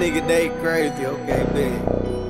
nigga they crazy, okay, big.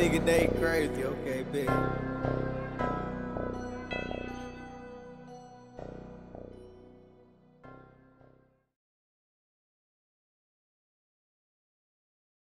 Nigga Nate crazy, okay, big.